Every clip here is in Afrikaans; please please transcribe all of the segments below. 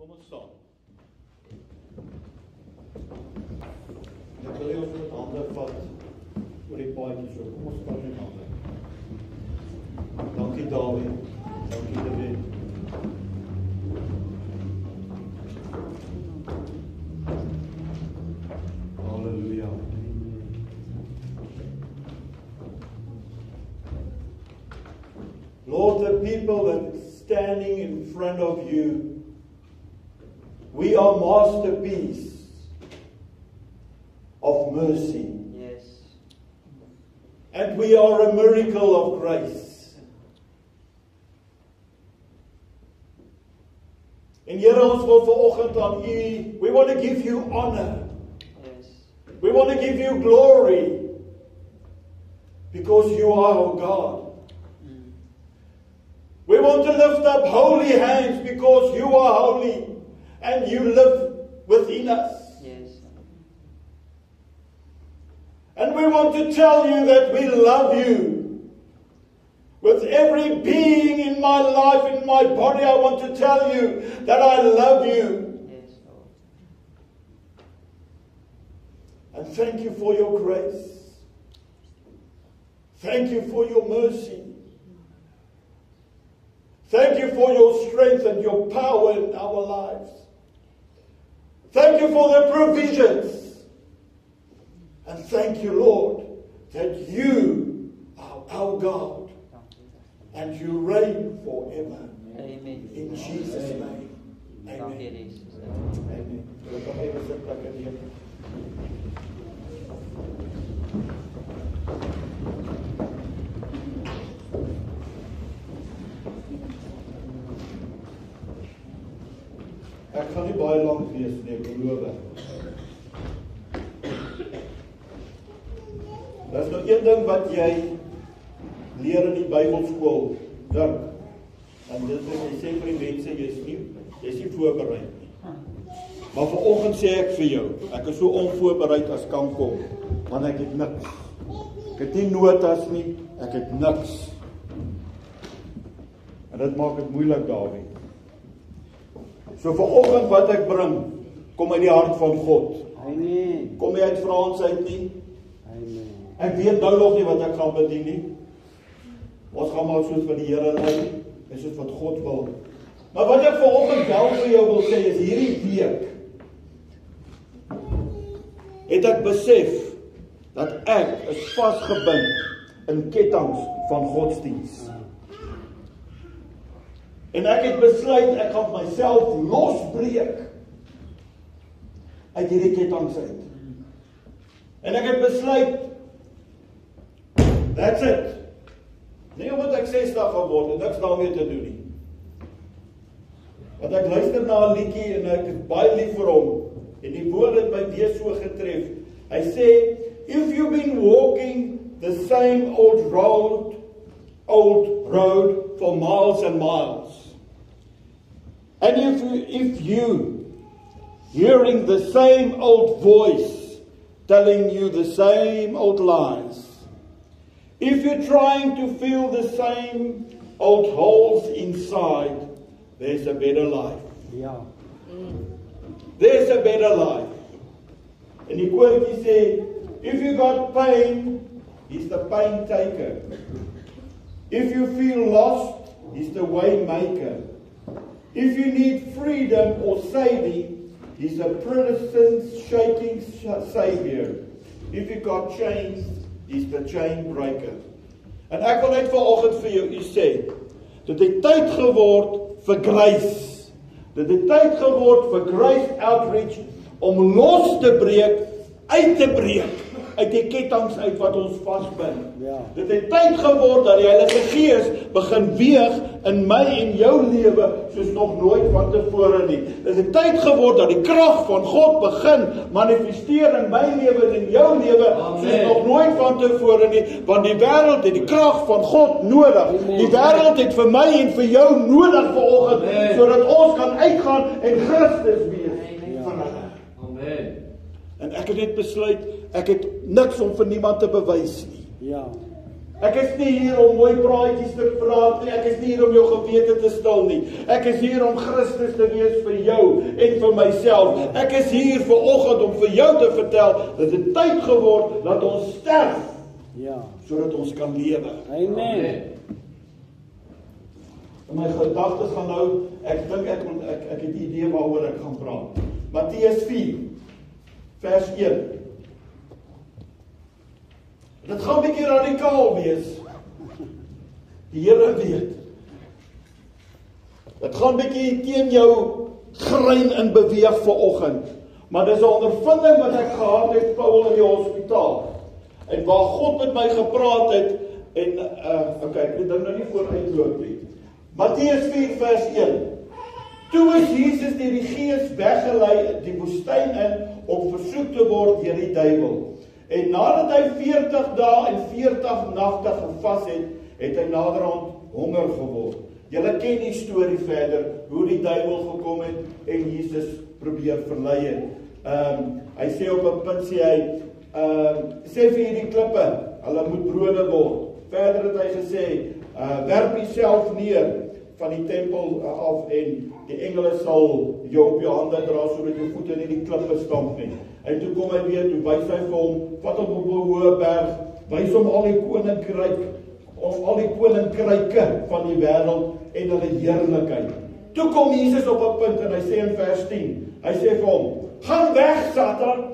Ek wil hê ons moet hande vat oor die paadjie so. Kom ons vat net hande. Dankie Dawie. Dankie Dawie. Lord, the people that standing in front of you, we are masterpiece of mercy. Yes. And we are a miracle of grace. En Here ons wil vanoggend aan U, we want to give you honor. Yes. We want to give you glory because you are our God. Mm. We want to lift up holy hands because you are holy and you live within us. Yes. And we want to tell you that we love you. With every being in my life, in my body, I want to tell you that I love you. Yes, Lord. And thank you for your grace. Thank you for your mercy. Thank you for your strength and your power in our lives. Thank you for the provisions. And thank you, Lord, that you are our God and you reign forever. Amen. In Jesus' name. Amen. Amen. Ek gaan nie baie lank wees nie, ek beloof. Daar's nog een ding wat jy leer in die Bybelskool, Dirk. En dit is jy sê vir die mense jy's nie jy's nie voorberei nie. Maar vanoggend sê ek vir jou, ek is so onvoorbereid as kan kom, want ek het niks. Ek het nie notas nie, ek het niks. En dit maak dit moeilik daarin. So vanoggend wat ek bring, kom uit die hart van God. Amen. Kom nie uit Frans uit nie. Amen. Ek weet nou nog nie wat ek gaan bedien nie. Ons gaan maar soos wat die Here lei, is soos wat God wil. Maar wat ek vanoggend wel vir jou wil sê is hierdie week het ek besef dat ek is vasgebind in kettinge van godsdiens. En ek het besluit ek gaan myself losbreek uit hierdie kettinge uit. En ek het besluit That's it. Nie omdat ek 60 geword en niks daarmee te doen nie. Want ek luister na 'n liedjie en ek is baie lief vir hom en die woord het my weer so getref. Hy sê if you've been walking the same old road old road for miles and miles and if you, if you hearing the same old voice telling you the same old lies If you're trying to fill the same old holes inside, there's a better life. Ja. There's a better life. En die quote sê, if you got pain, he's the pain taker. If you feel lost, he's the way maker. If you need freedom or saving, he's a prison shaking savior. If you got chains, he's the chain breaker. En ek wil net vanoggend vir jou u sê, dit het tyd geword vir grace. Dit het tyd geword vir grace outreach om los te breek, uit te breek uit die kettinge uit wat ons vasbind. Ja. Dit het tyd geword dat die Heilige Gees begin weeg in my en jou lewe soos nog nooit vantevore nie. Dit het tyd geword dat die krag van God begin manifesteer in my lewe en in jou lewe soos nog nooit vantevore nie, want die wêreld het die krag van God nodig. Die wêreld het vir my en vir jou nodig vanoggend sodat ons kan uitgaan en Christus wees vir hulle. Amen. En ek het net besluit ek het niks om vir niemand te bewys nie. Ja. Ek is nie hier om mooi praatjies te praat nie. Ek is nie hier om jou gewete te stil nie. Ek is hier om Christus te wees vir jou en vir myself. Ek is hier vir oggend om vir jou te vertel dat dit tyd geword dat ons sterf Ja. sodat ons kan lewe. Amen. En my gedagtes gaan nou, ek dink ek moet ek ek het 'n idee waaroor ek gaan praat. Matteus 4 vers 1. Dit gaan 'n bietjie radikaal wees. Die Here weet. Dit gaan bietjie teen jou grein in beweeg vanoggend. Maar dis 'n ondervinding wat ek gehad het Paul in die hospitaal. En waar God met my gepraat het en uh okay, ek nou nou nie vooruitloop nie. Matteus 4 vers 1. Toe is Jesus deur die Gees weggelei in die woestyn in om versoek te word deur die duiwel. En nadat hy 40 dae en 40 nagte gevas het, het hy naderhand honger geword. Julle ken die storie verder hoe die duiwel gekom het en Jesus probeer verlei het. Ehm um, hy sê op 'n punt sê hy ehm um, sê vir hierdie klippe, hulle moet brode word. Verder het hy gesê, uh werp jouself neer van die tempel af en die engele sal jou op jou hande dra sodat jou voete nie die klippe stamp nie. En toe kom hy weer, toe wys hy vir hom, hom op 'n hoë berg, wys hom al die koninkryk, of al die koninkryke van die wêreld en hulle heerlikheid. Toe kom Jesus op 'n punt en hy sê in vers 10, hy sê vir hom, "Gaan weg, Satan."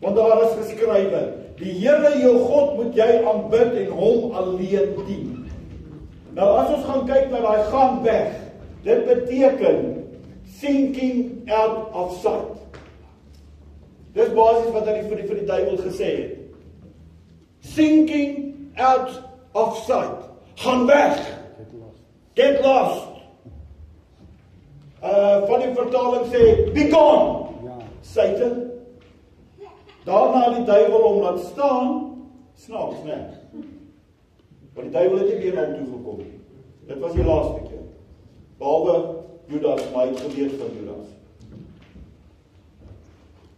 Want daar is geskrywe: "Die Here jou God moet jy aanbid en hom alleen dien." Nou as ons gaan kyk na daai gaan weg, dit beteken sinking out of sight. Dis basies wat hy vir die vir die duiwel gesê het. Sinking out of sight. Gaan weg. Get lost. Uh van die vertaling sê be gone. Ja. Satan. Daarna het die duiwel hom laat staan. Snaaks, né? Want die duiwel het nie weer na hom toe gekom nie. Dit was die laaste keer. Behalwe Judas, maar hy het geweet van Judas.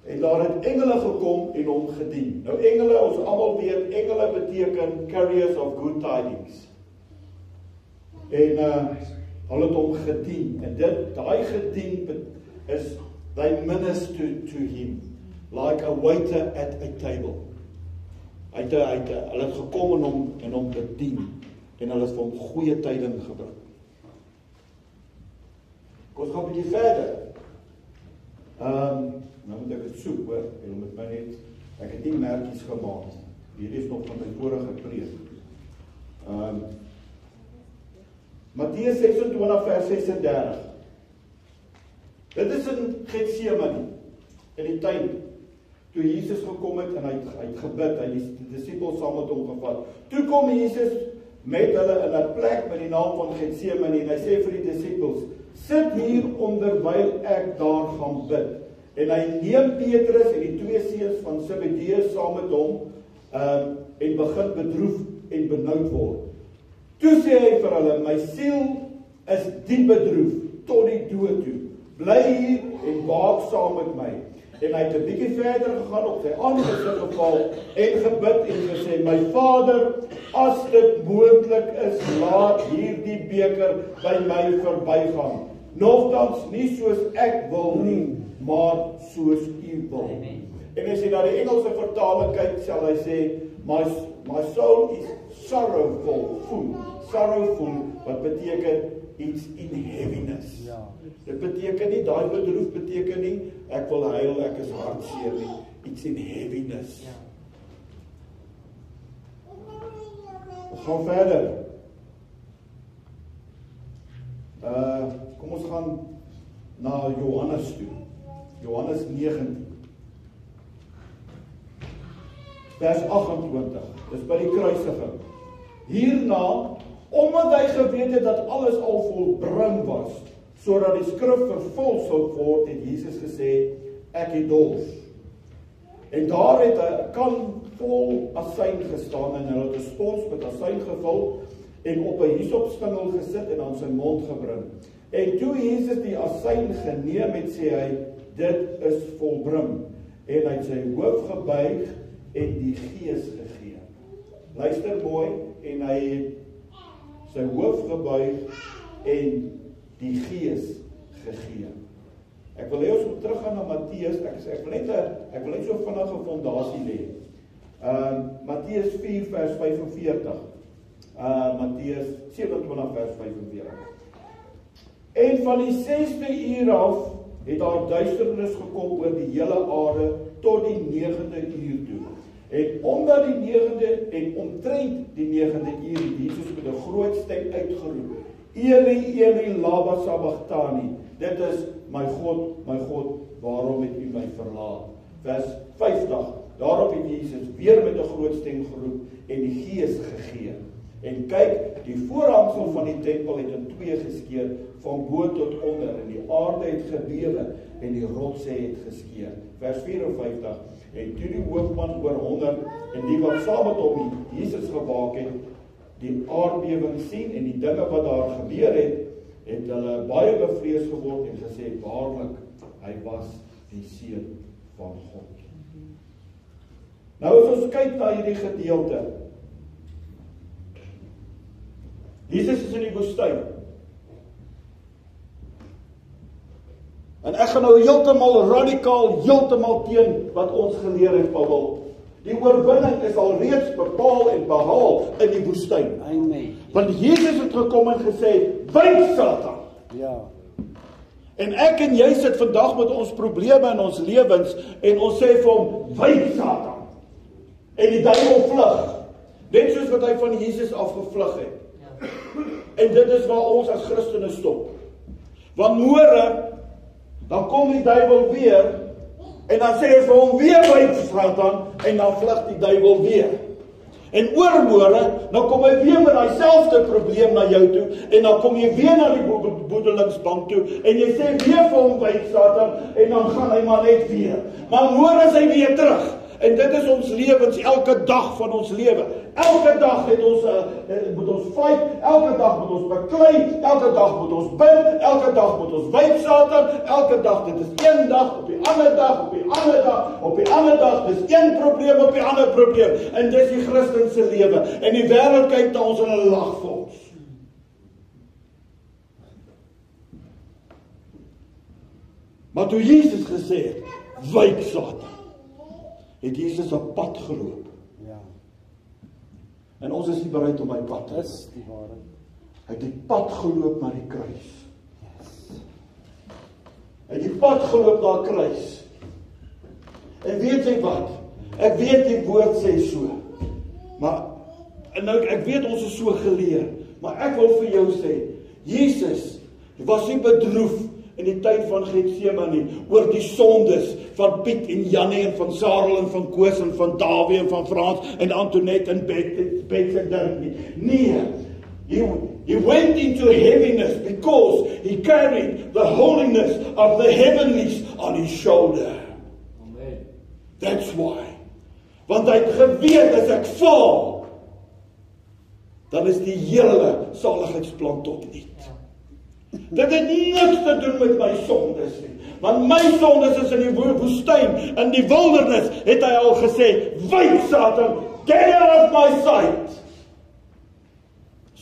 En daar het engele gekom en hom gedien. Nou engele, ons almal weet engele beteken carriers of good tidings. En uh hulle het hom gedien en dit daai gedien is they minister to him like a waiter at a table. Hy het hy het hulle het gekom en hom en hom bedien en hulle het vir hom goeie tyding gebring. Kom ons gaan 'n bietjie verder. Ehm um, nou moet ek dit soek hoor. Jy moet my net ek het nie merkies gemaak nie. Hierdie is nog van my vorige preek. Ehm um, Matteus 26 vers 36. Dit is in Getsemane in die tuin toe Jesus gekom het en hy het, hy het gebid, hy die disippels saam met hom gevat. Toe kom Jesus met hulle in 'n plek met die naam van Getsemane en hy sê vir die disippels: "Sit hier onderwyl ek daar gaan bid." En hy neem Petrus en die twee seuns van Zebedeus saam met hom, ehm um, en begin bedroef en benoud word. Toe sê hy vir hulle: "My siel is diep bedroef tot die dood toe. Bly hier en waak saam met my." En hy het 'n bietjie verder gegaan op sy aangesig geval en gebid en gesê: "My Vader, as dit moontlik is, laat hierdie beker by my verbygaan. Nogtans nie soos ek wil nie, maar soos U wil." Amen. En as jy na die Engelse vertaling kyk, sal hy sê, "My my soul is sorrowful, full, sorrowful wat beteken iets in heaviness." Ja. Dit beteken nie daai bedroef beteken nie ek wil huil, ek is hartseer nie. Iets in heaviness. Ja. Ons gaan verder. Uh kom ons gaan na Johannes toe. Johannes 19. Vers 28. Dis by die kruisiging. Hierna omdat hy geweet het dat alles al volbring was, sodat die skrif vervul sou word, het Jesus gesê ek het dors. En daar het 'n kan vol asyn gestaan en hulle het 'n spons met asyn gevul en op 'n hisopstengel gesit en aan sy mond gebring. En toe Jesus die asyn geneem het, sê hy dit is volbring en hy het sy hoof gebuig en die gees gegee. luister mooi en hy het sy hoof gebuig en die gees gegee. Ek wil hê ons moet teruggaan na Matteus. Ek sê ek wil net 'n ek wil net so vinnige fondasie lê. Ehm uh, Matteus 4 vers 45. Uh Matteus 27 vers 45. En van die 6de uur af het daar duisternis gekom oor die hele aarde tot die 9de uur toe. En omdat die 9de en omtrent die 9de uur het Jesus met 'n groot stem uitgeroep: Eli Eli lama sabachthani. Dit is my God, my God, waarom het U my verlaat? Vers 50. Daarop het Jesus weer met 'n groot stem geroep en die Gees gegee. En kyk, die voorhangsel van die tempel het in twee geskeur van bo tot onder en die aarde het gebewe en die rotse het geskeur. Vers 54. En toe die hoofman oor 100 en die wat saam met hom Jesus gewaak het, die aardbewing sien en die dinge wat daar gebeur het, het hulle baie bevrees geword en gesê waarlik hy was die seun van God. Nou as ons kyk na hierdie gedeelte, Jesus is in die woestyn. En ek gaan nou heeltemal radikaal heeltemal teen wat ons geleer het Paul. Die oorwinning is al reeds bepaal en behaal in die woestyn. Amen. Want Jesus het gekom en gesê, "Wyk Satan." Ja. En ek en jy sit vandag met ons probleme in ons lewens en ons sê vir hom, "Wyk Satan." En die duiwel vlug. Net soos wat hy van Jesus afgevlug het. En dit is waar ons as Christene stop. Want môre dan kom die duiwel weer en dan sê ons vir hom weer by Satan en dan vlug die duiwel weer. En oormôre dan kom hy weer met daai selfde probleem na jou toe en dan kom jy weer na die boedelingsbank toe en jy sê weer vir hom by Satan en dan gaan hy maar net weer. Maar môre is hy weer terug. En dit is ons lewens elke dag van ons lewe. Elke dag het ons uh, moet ons fight, elke dag moet ons beklei, elke dag moet ons bid, elke dag moet ons wyk Satan, elke dag dit is een dag op die ander dag op die ander dag op die ander dag dis een probleem op die ander probleem en dis die Christen se lewe. En die wêreld kyk na ons en hulle lag vir ons. Maar toe Jesus gesê het, wyk Satan het Jesus op pad geloop. En ons is nie bereid om hy pad te Dis die waarheid. Hy het die pad geloop na die kruis. Hy het die pad geloop na die kruis. En weet jy wat? Ek weet die woord sê so. Maar en nou ek weet ons is so geleer, maar ek wil vir jou sê, Jesus was nie bedroef in die tyd van Getsemane oor die sondes van Piet en Jannie en van Sarel en van Koos en van Dawie en van Frans en Antoinette en Bet Bet en Dirk nie. Nee. He, he went into heaviness because he carried the holiness of the heavenlies on his shoulder. Amen. That's why. Want hy het geweet as ek val dan is die hele saligheidsplan tot nul. Dit het niks te doen met my sondes nie. Want my sondes is in die woestyn, in die wildernis, het hy al gesê, "Wyk Satan, get out of my sight."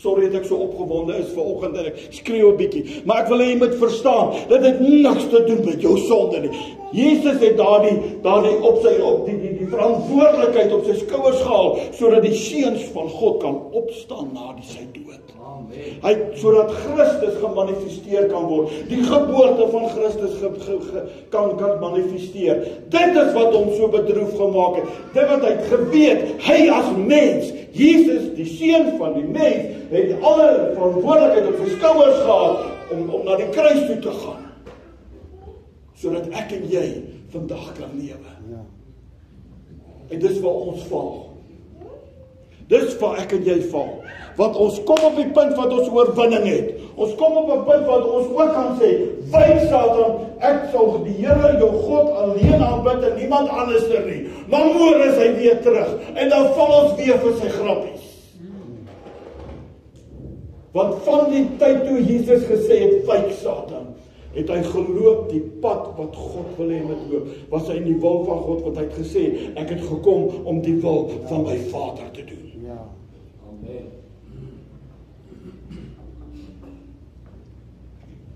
Sorry dat ek so opgewonde is ver oggend en ek skreeu 'n bietjie, maar ek wil hê jy moet verstaan, dit het niks te doen met jou sonde nie. Jesus het daardie daardie op sy op die die die verantwoordelikheid op sy skouers gehaal sodat die seuns van God kan opstaan na die sy dood. Amen. Hy sodat Christus gemanifesteer kan word. Die geboorte van Christus ge, ge, ge, kan kan manifesteer. Dit is wat hom so bedroef gemaak het. Dit wat hy geweet, hy as mens, Jesus, die seun van die mens, het alle verantwoordelikheid op sy skouers gehad om om na die kruis toe te gaan. Sodat ek en jy vandag kan lewe. Ja. En dis waar ons val. Dis waar ek en jy val. Want ons kom op die punt wat ons oorwinning het. Ons kom op 'n punt wat ons ook kan sê, "Wyk Satan, ek sal die Here jou God alleen aanbid en niemand anderster nie." Maar môre is hy weer terug en dan val ons weer vir sy grappies. Want van die tyd toe Jesus gesê het, "Wyk Satan," het hy geloop die pad wat God wil hê moet loop. Was hy in die wil van God wat hy het gesê, "Ek het gekom om die wil van my Vader te doen." Ja. Amen.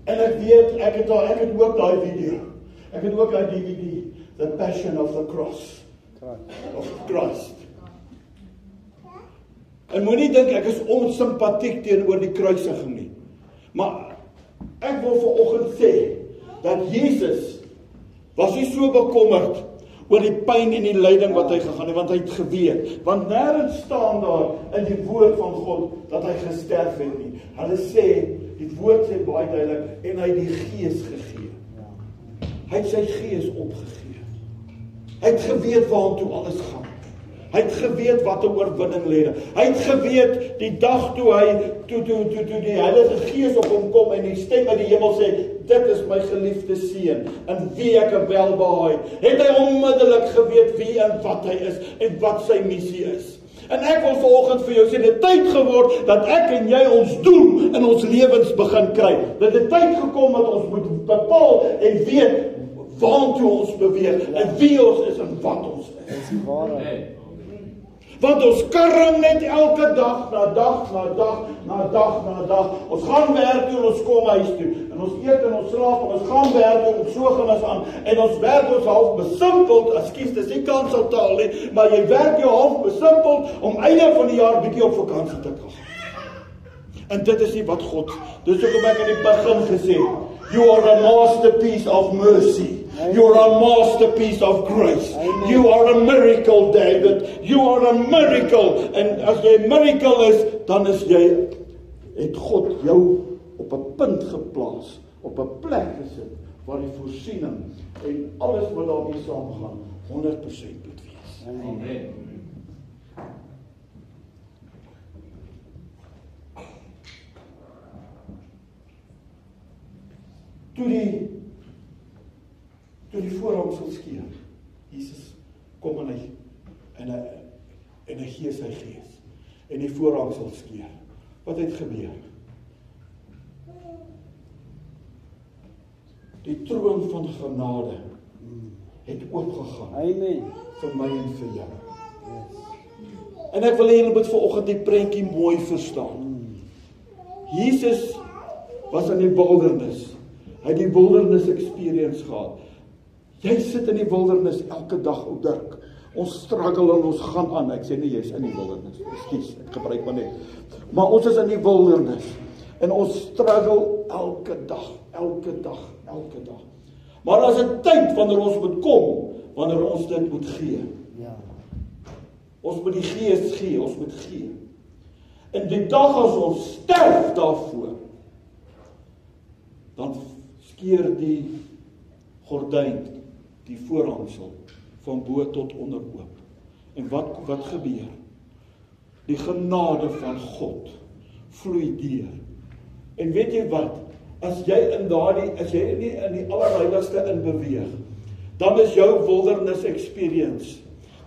En ek weet ek het al ek het ook daai video. Ek het ook daai DVD, The Passion of the Cross of Christ. En moenie dink ek is onsimpatiek teenoor die kruisiging nie. Maar ek wil vir oggend sê dat Jesus was nie so bekommerd oor die pyn en die lyding wat hy gegaan het want hy het geweet want nêrens staan daar in die woord van God dat hy gesterf het nie. Hulle sê die woord sê baie duidelik en hy het die gees gegee. Hy het sy gees opgegee. Hy het geweet waartoe alles gaan. Hy het geweet wat 'n oorwinning lê. Hy het geweet die dag toe hy toe toe toe toe die Heilige Gees op hom kom en die stem uit die hemel sê dit is my geliefde seun in wie ek welbehaag. Het hy onmiddellik geweet wie en wat hy is en wat sy missie is. En ek wil vanoggend vir jou sê dit tyd geword dat ek en jy ons doel in ons lewens begin kry. Dit het tyd gekom dat ons moet bepaal en weet waartoe ons beweeg en wie ons is en wat ons is. Dis die waarheid. Want ons karring net elke dag na dag na dag na dag na dag. Ons gaan werk toe en ons kom huis toe. En ons eet en ons slaap en ons gaan werk en so gaan ons aan. En ons werk ons half besimpeld, ekskuus, dis nie kanseltaal nie, maar jy werk jou half besimpeld om einde van die jaar bietjie op vakansie te kan. En dit is nie wat God. Dis hoekom ek aan die begin gesê het, you are a masterpiece of mercy. You're a masterpiece of grace. Amen. You are a miracle, David. You are a miracle. En as jy 'n miracle is, dan is jy het God jou op 'n punt geplaas, op 'n plek gesit waar die voorsiening en alles wat daarmee saamgaan 100% moet wees. Amen. Toe die toe die voorhang sal skeur. Jesus kom en hy en hy en hy gee sy gees en die voorhang sal skeur. Wat het gebeur? Die troon van genade het oopgegaan. Amen. vir my en vir jou. En ek wil hê julle moet vanoggend die prentjie mooi verstaan. Jesus was in die wildernis. Hy het die wildernis experience gehad. Jy sit in die wildernis elke dag, ou Dirk. Ons struggle en ons gaan aan. Ek sê nie jy's in die wildernis. Ekskuus, ek gebruik maar net. Maar ons is in die wildernis en ons struggle elke dag, elke dag, elke dag. Maar daar's 'n tyd wanneer ons moet kom, wanneer ons dit moet gee. Ja. Ons moet die Gees gee, ons moet gee. In die dag as ons sterf daarvoor, dan skeer die gordyn die voorhangsel van bo tot onder oop. En wat wat gebeur? Die genade van God vloei deur. En weet jy wat? As jy in daardie as jy in die in die allerheiligste in beweeg, dan is jou wilderness experience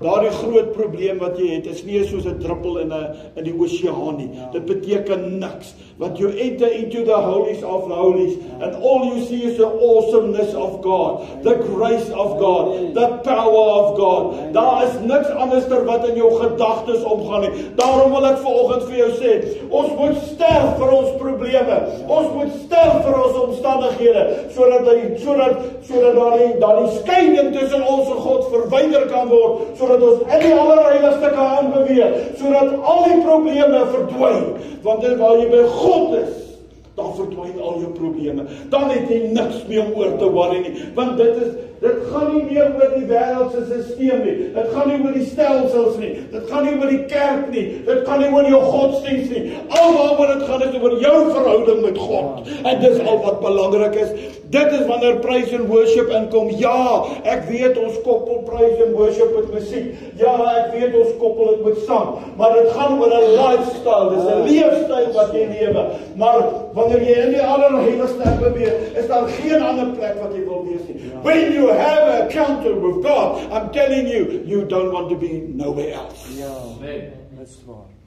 Daardie groot probleem wat jy het is nie soos 'n druppel in 'n in die oseaan nie. Dit beteken niks. What you enter into the holies of holies and all you see is the awesomeness of God, the grace of God, the power of God. Daar is niks anders ter wat in jou gedagtes omgaan nie. Daarom wil ek vanoggend vir jou sê, ons moet sterf vir ons probleme. Ons moet sterf vir ons omstandighede sodat hy sodat sodat daar die daar die skeiding tussen ons en God verwyder kan word. Sodat ons in die allerheiligste kan aanbeweeg, sodat al die probleme verdwyn, want dit waar jy by God is, dan verdwyn al jou probleme. Dan het jy niks meer om oor te worry nie, want dit is dit gaan nie meer oor die wêreldse stelsel nie. Dit gaan nie oor die stelsels nie. Dit gaan nie oor die kerk nie. Dit gaan nie oor jou godsdienst nie. Alwaaroor dit gaan is oor jou verhouding met God. En dis al wat belangrik is. Dit is wanneer praise and worship inkom. Ja, ek weet ons koppel praise and worship met musiek. Ja, ek weet ons koppel dit met sang, maar dit gaan oor 'n lifestyle. Dis 'n leefstyl wat jy lewe. Maar wanneer jy in die allerheiligste beweeg, is daar geen ander plek wat jy wil wees nie. When you have a encounter with God, I'm telling you, you don't want to be nowhere else. Ja, nee, dis waar.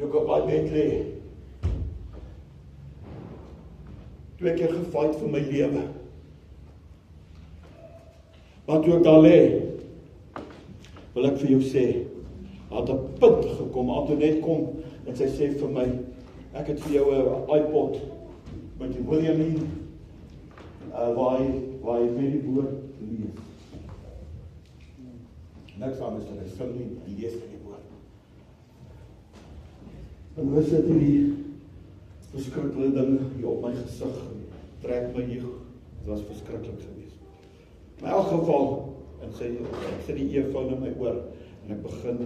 Toe ek op daai bed lê. Twee keer gefight vir my lewe. Maar toe ek daar lê, wil ek vir jou sê, het 'n punt gekom, Antoinette kom en sy sê vir my, ek het vir jou 'n iPod met die William in uh waar hy waar hy vir die woord lees. Niks anders as sing nie, hy lees woord. En hoe sit hierdie verskriklike ding hier op my gesig trek my jeug. Dit was verskriklik geweest. In elk geval en sy ek sit die efoon in my oor en ek begin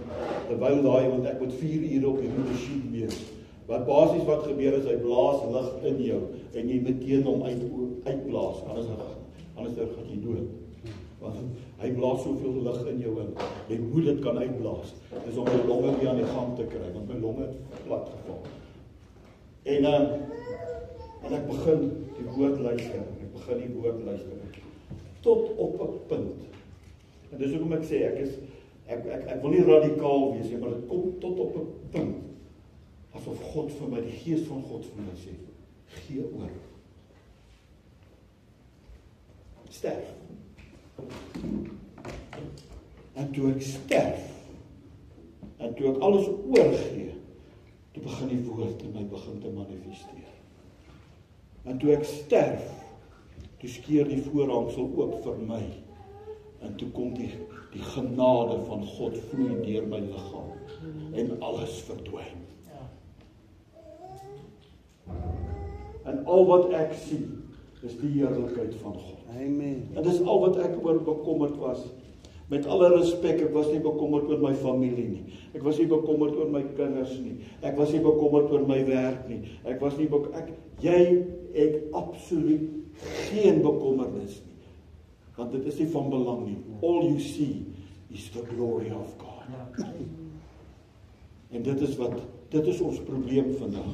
terwyl daai want ek moet 4 ure op hierdie masjien wees. Wat basies wat gebeur is hy blaas lig in jou en jy meteen hom uit uitblaas anders anders gaan jy dood. Want hy blaas soveel lug in jou in. Jy moet dit kan uitblaas. Dis om jou longe weer aan die gang te kry want my longe het plat geval. En dan uh, en ek begin die woord luister. Ek begin die woord luister tot op 'n punt. En dis hoekom ek sê ek is ek ek ek wil nie radikaal wees nie, maar dit kom tot op 'n punt asof God vir my die gees van God vir my sê, gee oor. Sterf. En toe ek sterf en toe ek alles oorgee, toe begin die woord in my begin te manifesteer. En toe ek sterf, toe skeur die voorhangsel oop vir my. En toe kom die die genade van God vloei deur my liggaam en alles verdwyn. En al wat ek sien is die heerlikheid van God. Amen. En dis al wat ek oor bekommerd was. Met alle respek, ek was nie bekommerd oor my familie nie. Ek was nie bekommerd oor my kinders nie. Ek was nie bekommerd oor my werk nie. Ek was nie ek jy het absoluut geen bekommernis nie. Want dit is nie van belang nie. All you see is the glory of God. En dit is wat dit is ons probleem vandag.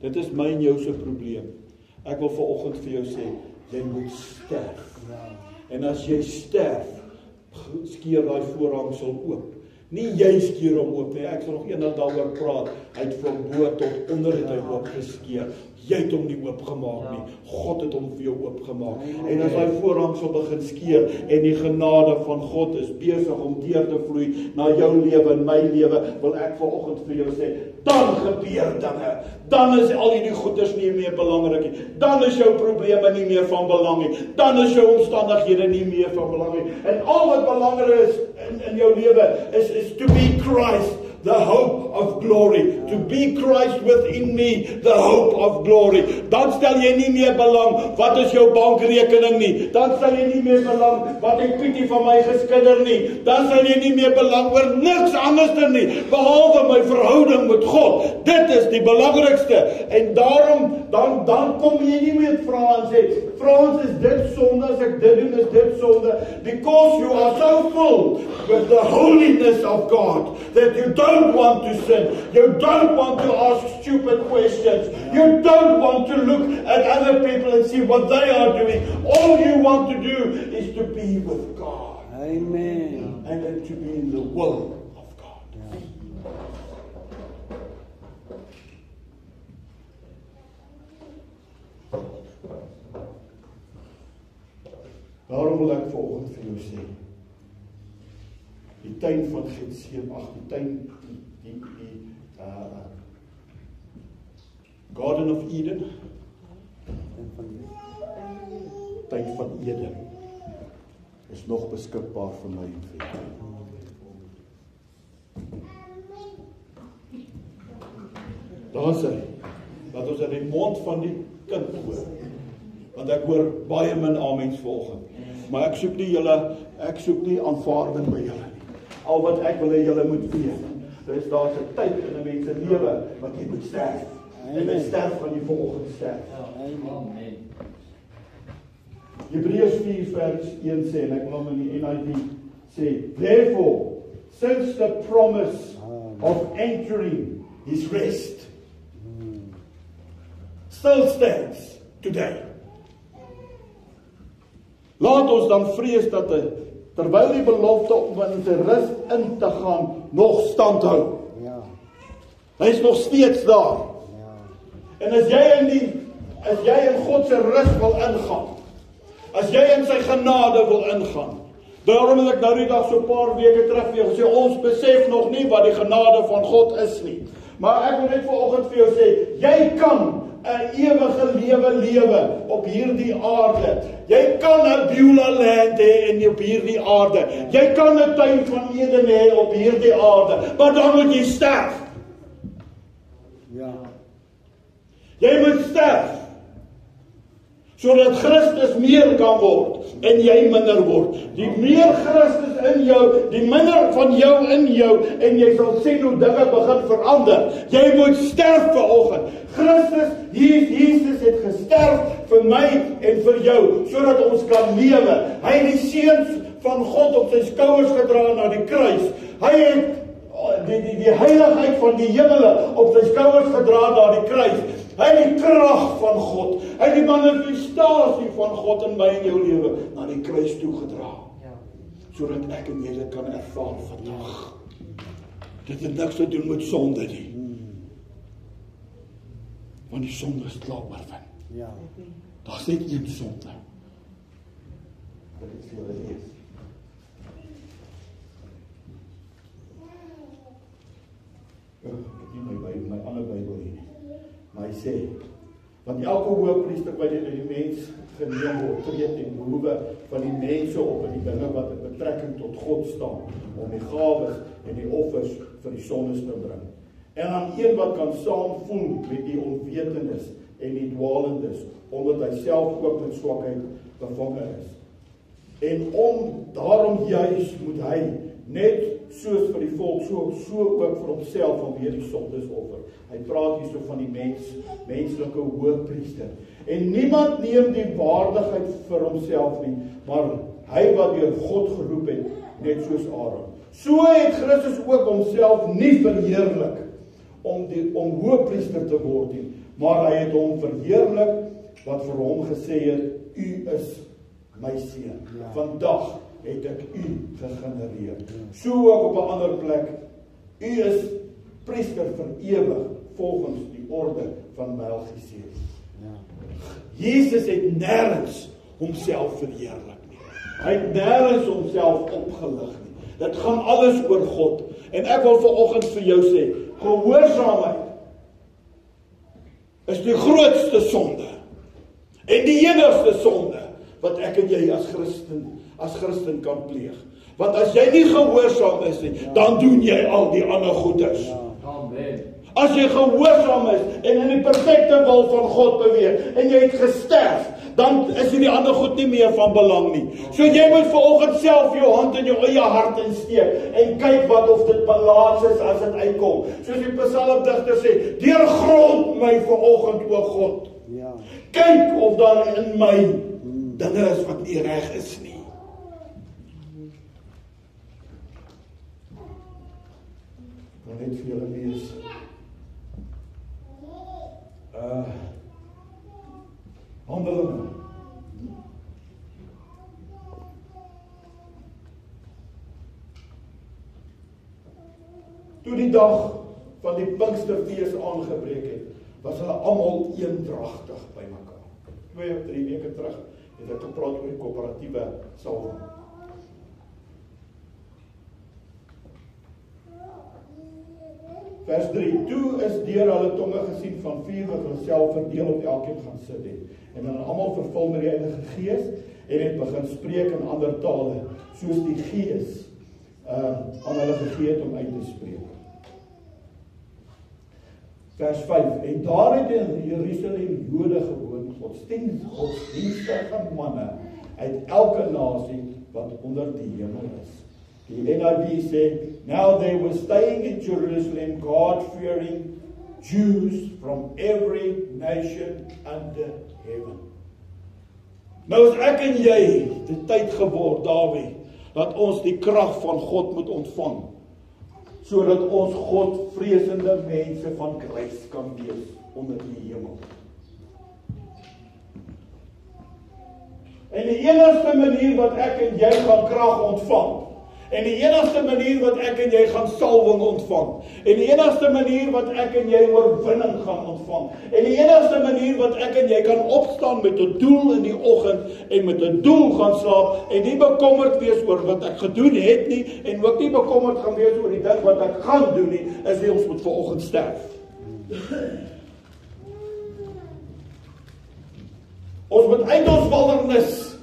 Dit is my en jou se probleem. Ek wil vanoggend vir jou sê, jy moet sterf. En as jy sterf, skeur daai voorhangsel oop. Nie jy skeur hom oop nie. Ek sal nog eendag daaroor praat. Hy het van bo tot onder het hy oop geskeur. Jy het hom nie oopgemaak nie. God het hom vir jou oopgemaak. En as hy voorhang sal begin skeur en die genade van God is besig om deur te vloei na jou lewe en my lewe, wil ek vanoggend vir jou sê, dan gebeur dinge. Dan is al hierdie goeders nie meer belangrik nie. Dan is jou probleme nie meer van belang nie. Dan is jou omstandighede nie meer van belang nie. En al wat belangrik is in in jou lewe is is to be Christ the hope of glory. To be Christ within me the hope of glory. Dan stel jy nie meer belang wat is jou bankrekening nie. Dan stel jy nie meer belang wat ek Pietie van my geskinder nie. Dan sal jy nie meer belang oor niks anders nie behalwe my verhouding met God. Dit is die belangrikste. En daarom dan dan kom jy nie meer vra en sê Frans is dit sonde? As ek dit doen is dit sonde. Because you are so full with the holiness of God that you don't don't want to sin. You don't want to ask stupid questions. You don't want to look at other people and see what they are doing. All you want to do is to be with God. Amen. And then to be in the will of God. Daarom wil ek vanoggend vir jou sê die tuin van Getsemane, ag die tuin die die die uh Garden of Eden tuin van Eden is nog beskikbaar vir my en vir jou. Daar's hy. Wat ons in die mond van die kind hoor. Want ek hoor baie min amens volgens. Maar ek soek nie julle ek soek nie aanvaarding by julle Al wat ek wil hê julle moet weet, is daar 'n tyd in 'n mens se lewe wat jy moet sterf. Jy moet sterf van die volgende sterf. Amen. Hebreërs 4 vers 1 sê en ek wil hom in die NIV sê, therefore since the promise of entering his rest still stands today. Laat ons dan vrees dat 'n terwyl die belofte om in sy rus in te gaan nog stand hou. Ja. Hy is nog steeds daar. Ja. En as jy in die as jy in God se rus wil ingaan, as jy in sy genade wil ingaan, Daarom het ek nou die dag so 'n paar weke terug vir jou gesê ons besef nog nie wat die genade van God is nie. Maar ek wil net vanoggend vir jou sê, jy kan 'n ewige lewe lewe op hierdie aarde. Jy kan 'n Beulah land hê in op hierdie aarde. Jy kan 'n tuin van Eden hê op hierdie aarde, maar dan moet jy sterf. Ja. Jy moet sterf sodat Christus meer kan word en jy minder word. Die meer Christus in jou, die minder van jou in jou en jy sal sien hoe dinge begin verander. Jy moet sterf vir oggend. Christus, hier Jesus het gesterf vir my en vir jou sodat ons kan lewe. Hy het die seun van God op sy skouers gedra na die kruis. Hy het die die die heiligheid van die hemele op sy skouers gedra na die kruis. Hy het die krag van God, hy het die manifestasie van God in my en jou lewe na die kruis toe gedra. Ja. Sodat ek en jy dit kan ervaar vandag. Dit het niks te doen met sonde nie. Want die sonde is klaar oorwin. Ja. Daar's net een sonde. Dit is vir lees. Ja, ek het nie my Bybel, my ander Bybel hier nie. Maar hy sê want elke hoëpriester wat deur die mens geneem word, tree ten behoeve van die mense op in die dinge wat in betrekking tot God staan om die gawes en die offers vir die sondes te bring. En aan een wat kan saamvoel met die onwetendes en die dwalendes omdat hy self ook met swakheid bevange is. En om daarom juis moet hy net soos vir die volk so so ook vir homself vanweer die sondesoffer. Hy praat hierso van die mens, menslike hoëpriester. En niemand neem die waardigheid vir homself nie, maar hy wat deur God geroep het, net soos Aaron. So het Christus ook homself nie verheerlik om die om hoëpriester te word nie, maar hy het hom verheerlik wat vir hom gesê het: "U is my seun. Ja. Vandag het ek u gegenereer. So ook op 'n ander plek. U is priester vir ewig volgens die orde van Melchisedek. Ja. Jesus het nêrens homself verheerlik nie. Hy het nêrens homself opgelig nie. Dit gaan alles oor God. En ek wil vanoggend vir jou sê, gehoorsaamheid is die grootste sonde. En die enigste sonde wat ek en jy as Christen as Christen kan pleeg. Want as jy nie gehoorsaam is nie, ja. dan doen jy al die ander goeders. Ja. Amen. As jy gehoorsaam is en in die perfekte wil van God beweeg en jy het gesterf, dan is die ander goed nie meer van belang nie. So jy moet vanoggend self jou hand in jou eie hart insteek en kyk wat of dit balans is as dit uitkom. Soos die psalmdigter sê, deurgrond my vanoggend o God. Ja. Kyk of daar in my dinge is wat nie reg is nie. Ek net vir julle lees. Uh Handelinge. Toe die dag van die Pinksterfees aangebreek het, was hulle almal eendragtig bymekaar. 2 of 3 weke terug het ek gepraat oor die koöperatiewe salwing. Vers 3: Toe is deur hulle tonge gesien van vuur wat hulle self verdeel op elkeen gaan sit het. En hulle almal vervul met die Heilige Gees en het begin spreek in ander tale soos die Gees uh aan hulle gegee het om uit te spreek. Vers 5: En daar het in Jerusalem Jode gewoon, godsdienst, godsdienstige manne uit elke nasie wat onder die hemel is. Die NIV sê, now they were staying in Jerusalem, God-fearing Jews from every nation under heaven. Nou as ek en jy die tyd geword Dawie dat ons die krag van God moet ontvang sodat ons God vreesende mense van Christus kan wees onder die hemel. En die enigste manier wat ek en jy van krag ontvang En die enigste manier wat ek en jy gaan salwing ontvang, en die enigste manier wat ek en jy oorwinning gaan ontvang, en die enigste manier wat ek en jy kan opstaan met 'n doel in die oggend en met 'n doel gaan slaap en nie bekommerd wees oor wat ek gedoen het nie en ook nie bekommerd gaan wees oor die ding wat ek gaan doen nie, is wie ons moet ver oggend sterf. Ons moet uit ons wildernis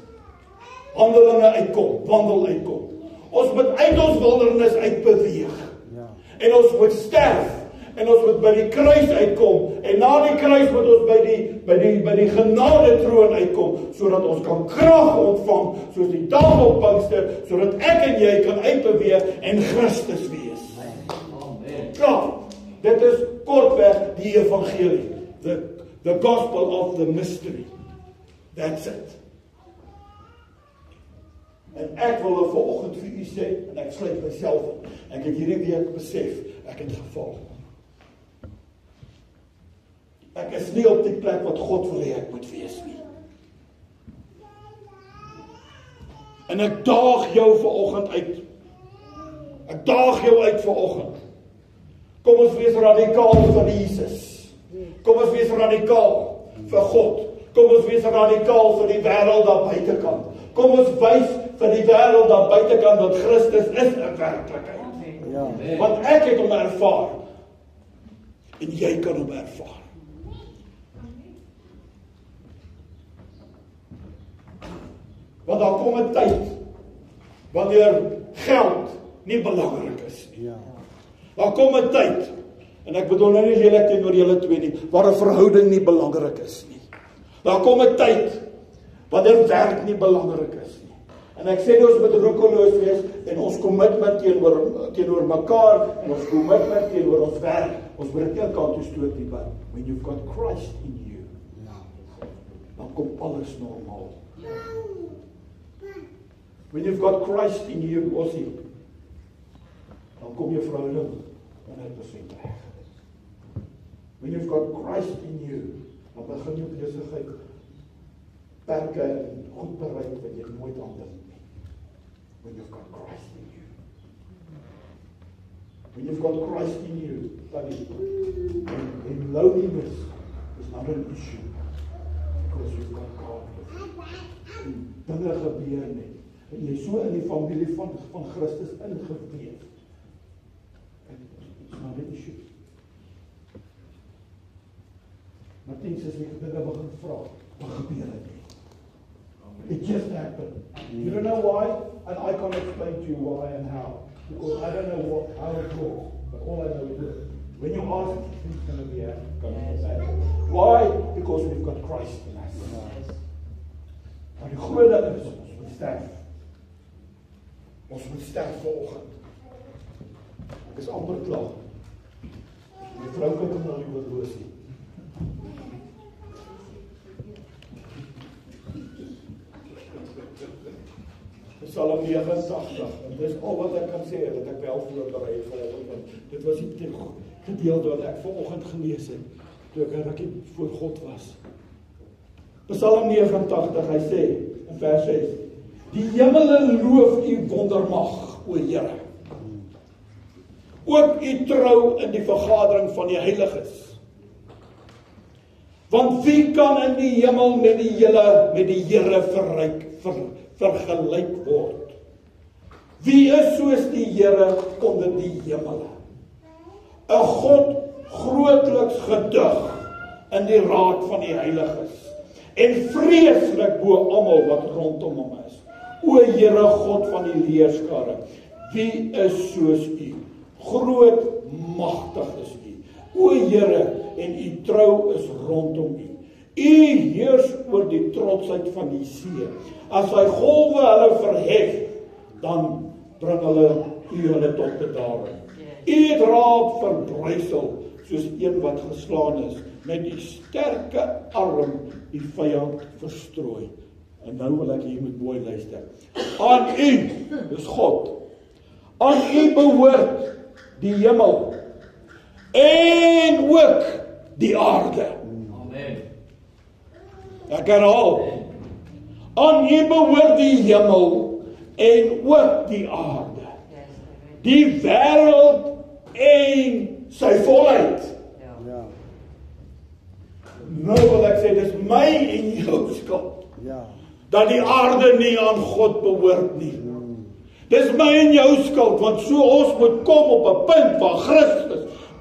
handelinge uitkom, wandel uitkom. Ons moet uit ons wildernis uitbeweeg. Ja. En ons moet sterf en ons moet by die kruis uitkom en na die kruis moet ons by die by die by die genade troon uitkom sodat ons kan krag ontvang soos die dag op Pinkster sodat ek en jy kan uitbeweeg en Christus wees. Amen. Ja, dit is kortweg die evangelie. The the gospel of the mystery. That's it. En ek wil nou vanoggend vir u sê en ek sluit myself in. Ek het hierdie week besef ek het geval. Ek is nie op die plek wat God wil hê ek moet wees nie. En ek daag jou vanoggend uit. Ek daag jou uit vanoggend. Kom ons wees radikaal vir Jesus. Kom ons wees radikaal vir God. Kom ons wees radikaal vir die wêreld daar buitekant. Kom ons wys vir die wêreld daar buitekant dat Christus is 'n werklikheid. Ja. Want ek het hom ervaar. En jy kan hom ervaar. Want daar kom 'n tyd wanneer geld nie belangrik is nie. Ja. Daar kom 'n tyd en ek bedoel nou nie julle teenoor julle twee nie, waar 'n verhouding nie belangrik is nie. Daar kom 'n tyd wanneer werk nie belangrik is nie. En ek sê ons moet roekeloos wees en ons kommitment teenoor teenoor mekaar en ons kommitment teenoor ons werk, ons moet dit een kant toe stoot nie, but when you've got Christ in you, dan kom alles normaal. When you've got Christ in you, Ossie, dan kom jou verhouding 100% reg. When you've got Christ in you, dan begin jou besigheid perke en goed bereik wat jy nooit aan dink. When you've got Christ in you. When you've got Christ in you, dan is in loneliness is not an issue because you've got God with you. Dinge gebeur nie. En jy so in die familie van van Christus ingeweef. It's not an issue. As jy dinge begin vra, dan gebeur dit. It just happened. You don't know why, and I can't explain to you why and how. Because I don't know what, how it works. But all I know is this. When you ask, it's going to be going to happen. Why? Because we've got Christ in us. Maar die groot ding is, ons moet sterf. Ons moet sterf vanoggend. Ek is amper klaar. Die vrou kan hom nou nie oorloos nie. Psalm 89. En dis al wat ek kan sê dat ek wel voorberei het vanoggend want dit was die gedeelte wat ek vanoggend gelees het toe ek rukkie voor God was. Psalm 89, hy sê in vers 6: Die hemele loof u wondermag, o Here. Ook u trou in die vergadering van die heiliges. Want wie kan in die hemel met die hele met die Here verryk ver, vergelyk word? Wie is soos die Here onder die hemele? 'n God grootliks gedig in die raad van die heiliges en vreeslik bo almal wat rondom hom is. O Here God van die leerskare, wie is soos U? Groot, magtig is U. O Here, en U trou is rondom U. U heers oor die trotsheid van die see. As hy golwe hulle verhef, dan bring hulle U hulle tot bedaring. U het raap verbrysel soos een wat geslaan is met die sterke arm die vyand verstrooi. En nou wil ek hier met mooi luister. Aan U, dis God. Aan U behoort die hemel en ook die aarde. Amen. Ek herhaal. Aan U behoort die hemel en ook die aarde. Die wêreld en sy volheid. Ja. Nou wil ek sê dis my en jou skuld Ja. dat die aarde nie aan God behoort nie. Dis my en jou skuld want so ons moet kom op 'n punt waar Christus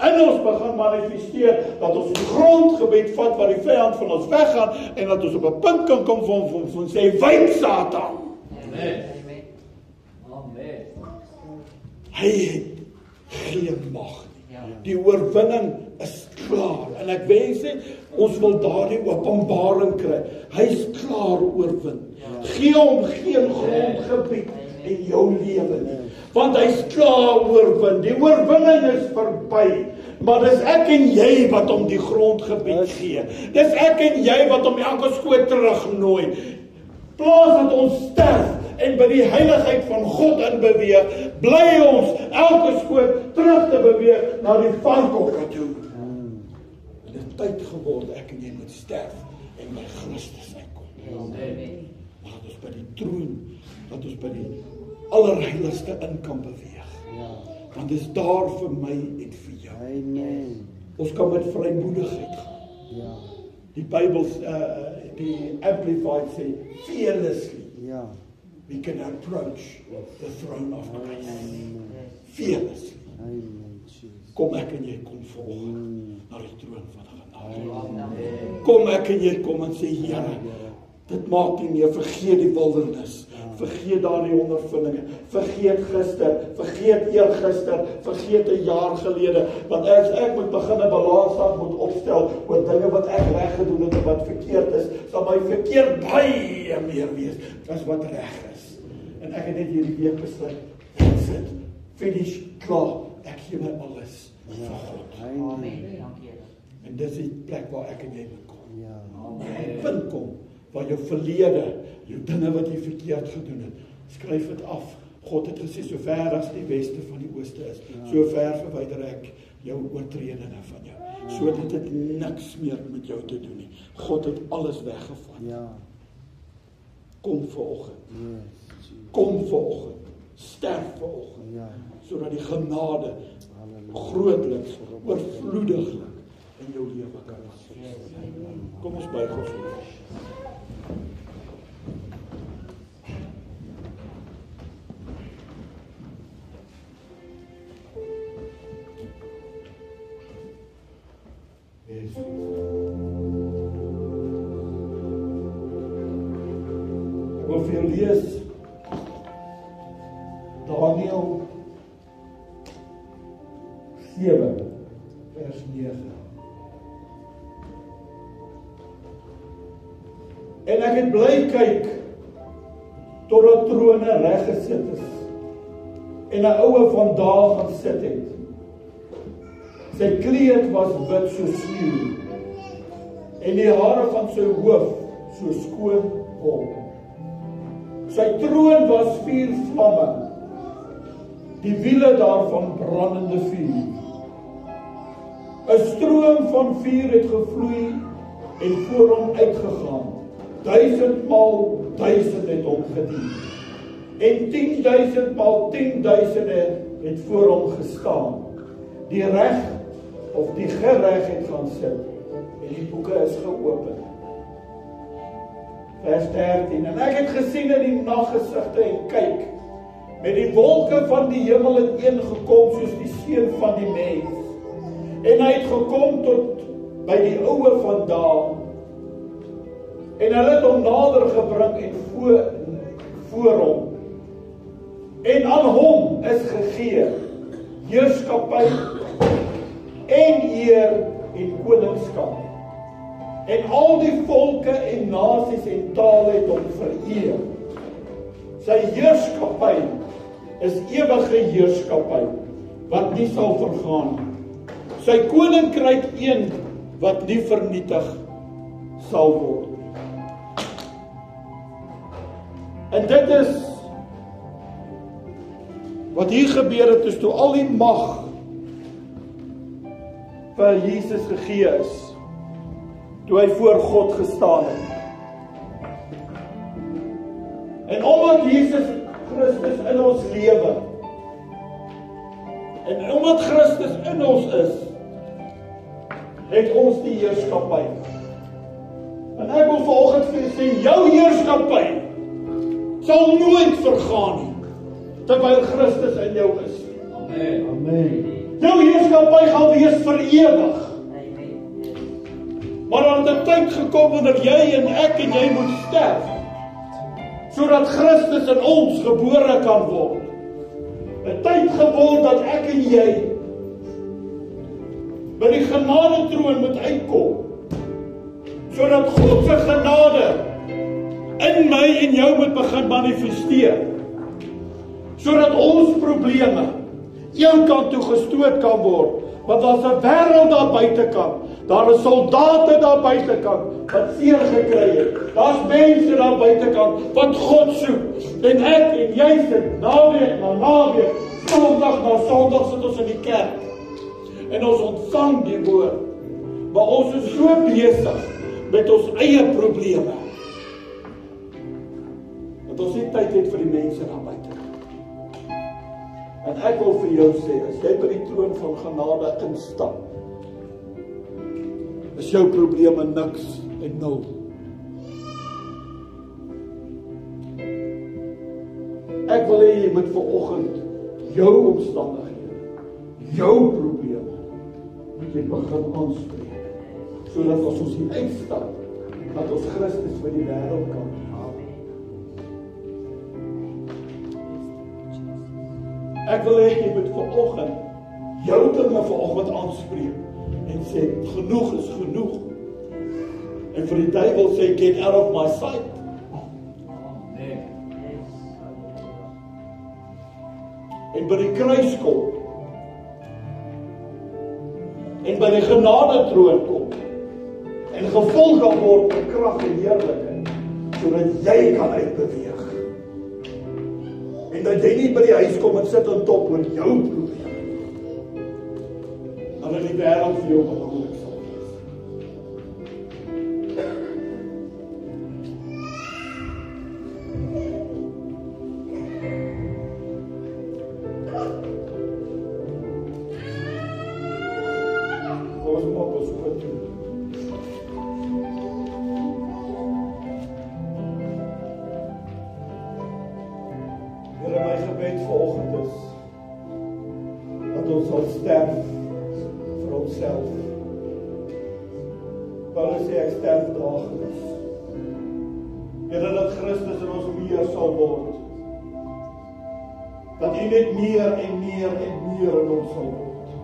in ons begin manifesteer dat ons die grondgebied vat waar die vyand van ons weggaan en dat ons op 'n punt kan kom van van, van sê wyk Satan. Amen. Amen. Hy het geen mag nie. Die oorwinning is klaar en ek wens net ons wil daardie openbaring kry. Hy's klaar oorwin. Gee hom geen grondgebied in jou lewe nie. Want hy's klaar oorwin. Die oorwinning is verby. Maar dis ek en jy wat hom die grondgebied gee. Dis ek en jy wat hom elke skoot terugnooi. Plaas dat ons sterf en by die heiligheid van God in beweeg, bly ons elke skoot terug te beweeg na die varkhokke toe. Dit is tyd geword ek en jy moet sterf en by Christus uitkom. Amen. Dat ons by die troon, dat ons by die allerheiligste in kan beweeg. Ja. Want dit is daar vir my en vir jou. Amen. Ons kan met vrymoedigheid gaan. Ja. Die Bybel uh die amplified sê fearlessly Ja. we can approach the throne of Christ. Amen. Fearlessly. Amen. Jesus. Kom ek en jy kom volg Mm. na die troon van genade. Amen. Kom ek en jy kom en sê Here, dit maak nie meer vergeet die wildernis. Vergeet daardie ondervindinge. Vergeet gister, vergeet eergister, vergeet 'n jaar gelede, want as ek moet begin 'n balansstand moet opstel oor dinge wat ek reg gedoen het en wat verkeerd is, sal my verkeerd baie meer wees as wat reg is. En ek het net hierdie week besluit, that's it. Finish, klaar. Ek gee my alles vir God. Amen. En dis die plek waar ek en jy moet kom. Ja. Jy punt kom waar jou verlede, jou dinge wat jy verkeerd gedoen het, skryf dit af. God het gesê so ver as die weste van die ooste is, so ver verwyder ek jou oortredinge van jou. Sodat dit niks meer met jou te doen nie. God het alles weggevat. Ja. Kom vanoggend. Kom vanoggend. Sterf vanoggend Ja. sodat die genade grootliks, oorvloediglik in jou lewe kan wees. Kom ons buig ons en 'n oue van daar gaan sit het. Sy kleed was wit soos sneeu en die hare van sy hoof so skoon wol. Sy troon was vier vlamme. Die wiele daarvan brandende vuur. 'n Stroom van vuur het gevloei en voor hom uitgegaan. Duisend maal duisend het hom gedien. En 10000 maal 10000 het voor hom gestaan. Die reg of die gereg het gaan sit en die boeke is geopen. Vers 13 En ek het gesien in die naggesigte en kyk met die wolke van die hemel het een gekom soos die seun van die mens. En hy het gekom tot by die oue van daar. En hulle het hom nader gebring en voor voor hom. En aan hom is gegee heerskappy en eer en koningskap. En al die volke en nasies en tale het hom vereer. Sy heerskappy is ewige heerskappy wat nie sal vergaan nie. Sy koninkryk een wat nie vernietig sal word. En dit is wat hier gebeur het is toe al die mag vir Jesus gegee is toe hy voor God gestaan het. En omdat Jesus Christus in ons lewe En omdat Christus in ons is, het ons die heerskappy. En ek wil vanoggend vir julle sê jou heerskappy sal nooit vergaan nie terwyl Christus in jou is. Amen. Amen. Jou heerskappy gaan wees vir ewig. Maar daar het 'n tyd gekom wanneer jy en ek en jy moet sterf sodat Christus in ons gebore kan word. 'n Tyd geword dat ek en jy by die genade troon moet uitkom. Sodat God se genade in my en jou moet begin manifesteer. Sodat ons probleme een kant toe gestoot kan word, want daar's 'n wêreld daar buitekant. Daar is soldate daar buitekant wat seer gekry het. Daar's mense daar buitekant wat God soek. En ek en jy sit naweek na naweek, Sondag na Sondag sit ons in die kerk. En ons ontvang die woord. Maar ons is so besig met ons eie probleme. Dat ons nie tyd het vir die mense daar buite. En ek wil vir jou sê, as jy by die troon van genade instap, is jou probleme niks en nul. Ek wil hê jy moet vanoggend jou omstandighede, jou probleme moet jy begin aanspreek sodat ons hier uitstap, dat ons Christus vir die wêreld kan haal. Ek wil hê jy moet vanoggend jou dinge vanoggend aanspreek en sê genoeg is genoeg. En vir die duiwel sê get out of my sight. Amen. En by die kruis kom. En by die genade troon kom. En gevul kan word met krag en heerlikheid sodat jy kan uitbeweeg. Dat jy nie by die huis kom en sit en top oor jou probleme. Maar dat die wêreld vir jou sal sterf vir onsself. Paulus sê ek sterf daagliks. Here dat Christus in ons meer sal word. Dat U net meer en meer en meer in ons sal word.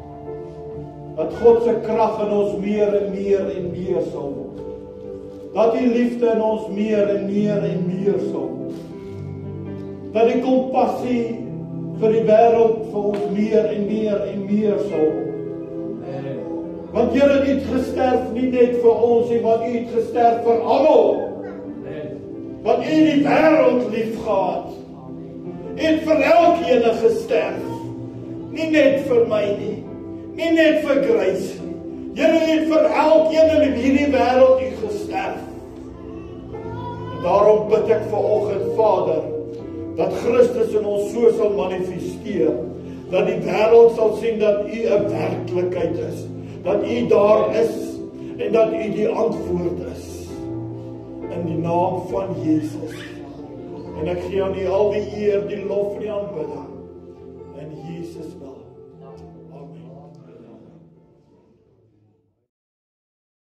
Dat God se krag in ons meer en meer en meer sal word. Dat U liefde in ons meer en meer en meer sal word dat die kompassie vir die wêreld vir ons meer en meer en meer sal. Amen. Want Here het gesterf nie net vir ons nie, maar U het gesterf vir almal. Amen. Want U het die wêreld liefgehad. U het vir elkeen gesterf. Nie net vir my nie. Nie net vir Grace nie. Here het vir elkeen in hierdie wêreld U gesterf. En daarom bid ek vanoggend Vader dat Christus in ons so sal manifesteer dat die wêreld sal sien dat U 'n werklikheid is, dat U daar is en dat U die antwoord is in die naam van Jesus. En ek gee aan U al die eer, die lof en die aanbidding.